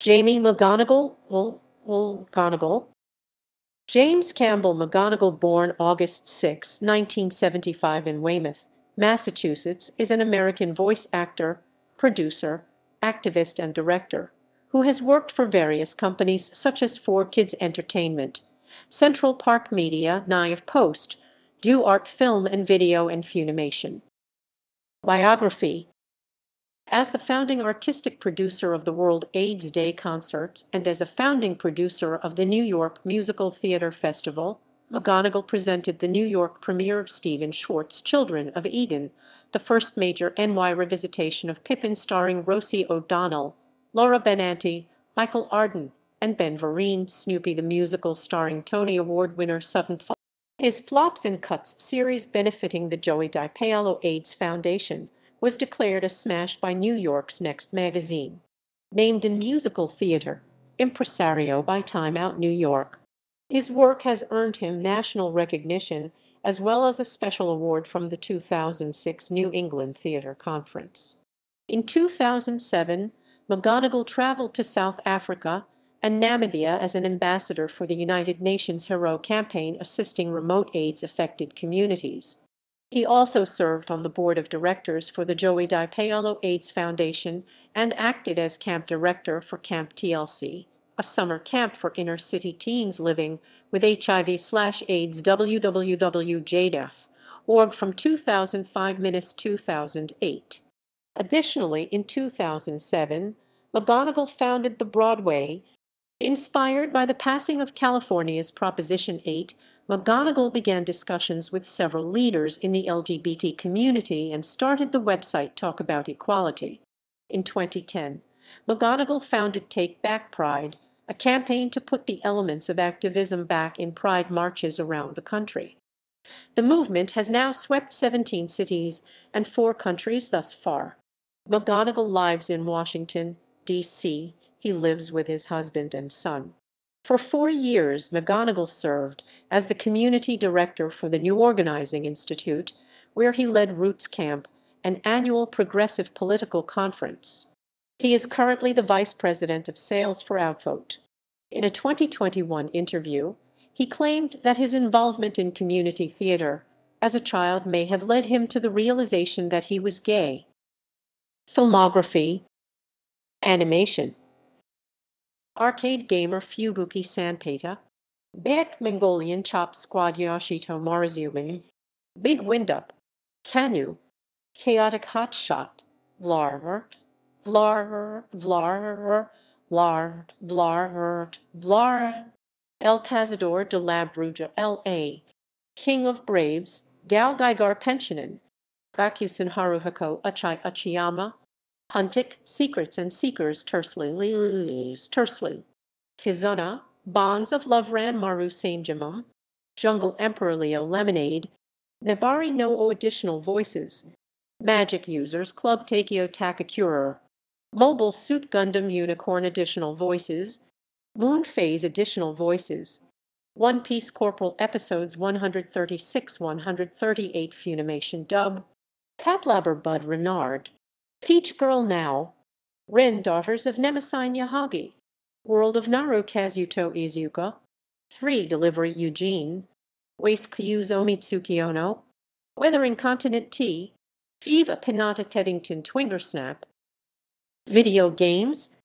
Jamie McGonnigal, McGonnigal, James Campbell McGonnigal, born August 6, 1975 in Weymouth, Massachusetts, is an American voice actor, producer, activist, and director who has worked for various companies such as 4Kids Entertainment, Central Park Media, NYAV Post, DuArt Film and Video and Funimation. Biography As the founding artistic producer of the World AIDS Day concerts and as a founding producer of the New York Musical Theatre Festival, McGonnigal presented the New York premiere of Stephen Schwartz's Children of Eden, the first major NY revisitation of Pippin starring Rosie O'Donnell, Laura Benanti, Michael Arden, and Ben Vereen, Snoopy the Musical starring Tony Award winner Sutton. His Flops and Cuts series benefiting the Joey DiPaolo AIDS Foundation was declared a smash by New York's Next magazine. Named in musical theater, impresario by Time Out New York. His work has earned him national recognition as well as a special award from the 2006 New England Theatre Conference. In 2007, McGonnigal traveled to South Africa and Namibia as an ambassador for the United Nations Hero campaign assisting remote AIDS-affected communities. He also served on the board of directors for the Joey DiPaolo AIDS Foundation and acted as camp director for Camp TLC, a summer camp for inner-city teens living with HIV/AIDS www.jdef.org from 2005-2008. Additionally, in 2007, McGonnigal founded the Broadway. Inspired by the passing of California's Proposition 8, McGonnigal began discussions with several leaders in the LGBT community and started the website Talk About Equality. In 2010, McGonnigal founded Take Back Pride, a campaign to put the elements of activism back in pride marches around the country. The movement has now swept 17 cities and four countries thus far. McGonnigal lives in Washington, D.C. He lives with his husband and son. For four years, McGonnigal served as the community director for the New Organizing Institute, where he led Roots Camp, an annual progressive political conference. He is currently the vice president of sales for Outvote. In a 2021 interview, he claimed that his involvement in community theater as a child may have led him to the realization that he was gay. Filmography Animation Arcade gamer Fubuki Sanpeta Beck Mongolian Chop Squad Yoshito Marizumi Big Windup Canu Chaotic Hotshot Vlarvert Vlar Vlar Vlar Vlar Vlar El Cazador de la Bruja L.A. King of Braves Gao Gaigar Pensionen Bakusen Haruhiko Achai Achiyama Huntic Secrets and Seekers Tersli Tersli Kizuna Bonds of Love Ran Maru Samejamum Jungle Emperor Leo Lemonade Nabari no additional voices Magic Users Club Takeo Takakura Mobile Suit Gundam Unicorn additional voices Moon Phase additional voices One Piece Corporal Episodes 136-138 Funimation Dub Patlabor Bud Renard Peach Girl Now, Rin Daughters of Nemesis Yahagi, World of Naru Kazuto Izuka, 3 Delivery Eugene, Waste Kyuzo Mitsukiono, Weathering Continent T, Viva Pinata Teddington Twingersnap, Video Games,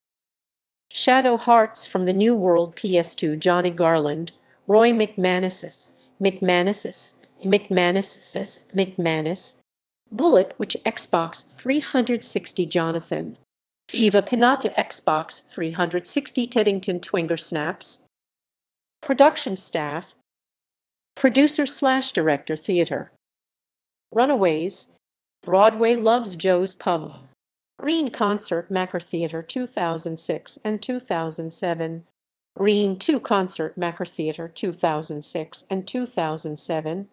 Shadow Hearts from the New World PS2 Johnny Garland, Roy McManus, McManus, McManus, McManus, Bullet Witch Xbox 360 Jonathan. Viva Pinata Xbox 360 Teddington Twinger Snaps. Production staff. Producer slash director theater. Runaways. Broadway Loves Joe's Pub. Green Concert Macker Theater 2006 and 2007. Green 2 Concert Macker Theater 2006 and 2007.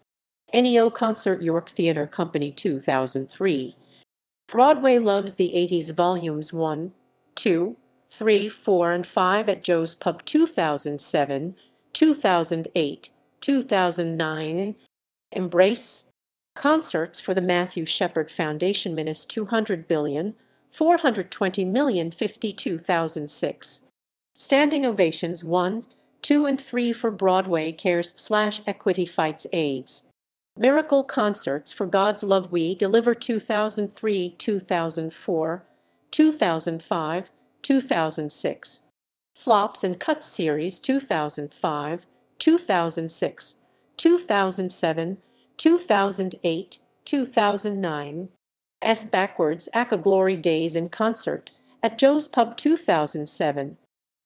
NEO Concert York Theatre Company 2003. Broadway Loves the 80s Volumes 1, 2, 3, 4, and 5 at Joe's Pub 2007, 2008, 2009. Embrace Concerts for the Matthew Shepard Foundation Minus 200 billion, 420 million 52,006. Standing ovations 1, 2 and 3 for Broadway Cares slash Equity Fights AIDS. Miracle Concerts for God's Love We Deliver 2003, 2004, 2005, 2006. Flops and Cuts Series 2005, 2006, 2007, 2008, 2009. S Backwards Aka Glory Days in Concert at Joe's Pub 2007.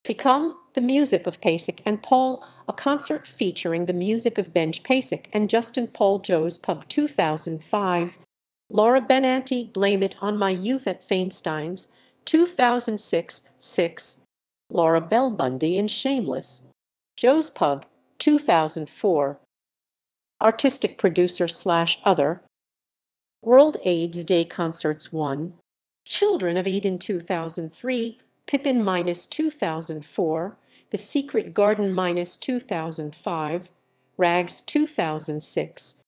Become the music of Pasek and Paul, a concert featuring the music of Benj Pasek and Justin Paul Joe's Pub 2005. Laura Benanti Blame It on My Youth at Feinstein's 2006 6. Laura Bell Bundy in Shameless. Joe's Pub 2004. Artistic producer slash other. World AIDS Day Concerts 1. Children of Eden 2003. Pippin minus 2004. The Secret Garden minus 2005. Rags 2006.